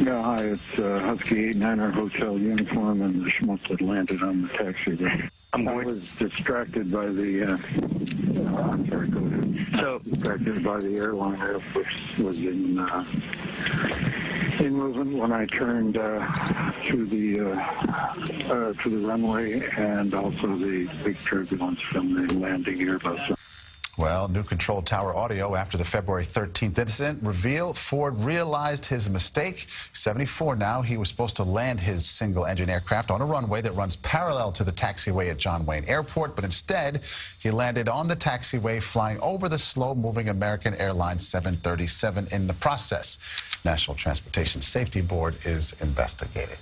Yeah, hi, it's uh, Husky 89er Hotel uniform and the schmuck that landed on the taxiway. I'm I was distracted by the, uh, uh, I'm sorry, go ahead. So- distracted by the airliner, which was in, uh, in movement when I turned uh, to the uh, uh, to the runway and also the big turbulence from the landing Airbus. Well, new control tower audio after the February 13th incident reveal Ford realized his mistake. 74 now, he was supposed to land his single-engine aircraft on a runway that runs parallel to the taxiway at John Wayne Airport, but instead he landed on the taxiway flying over the slow-moving American Airlines 737 in the process. National Transportation Safety Board is investigating.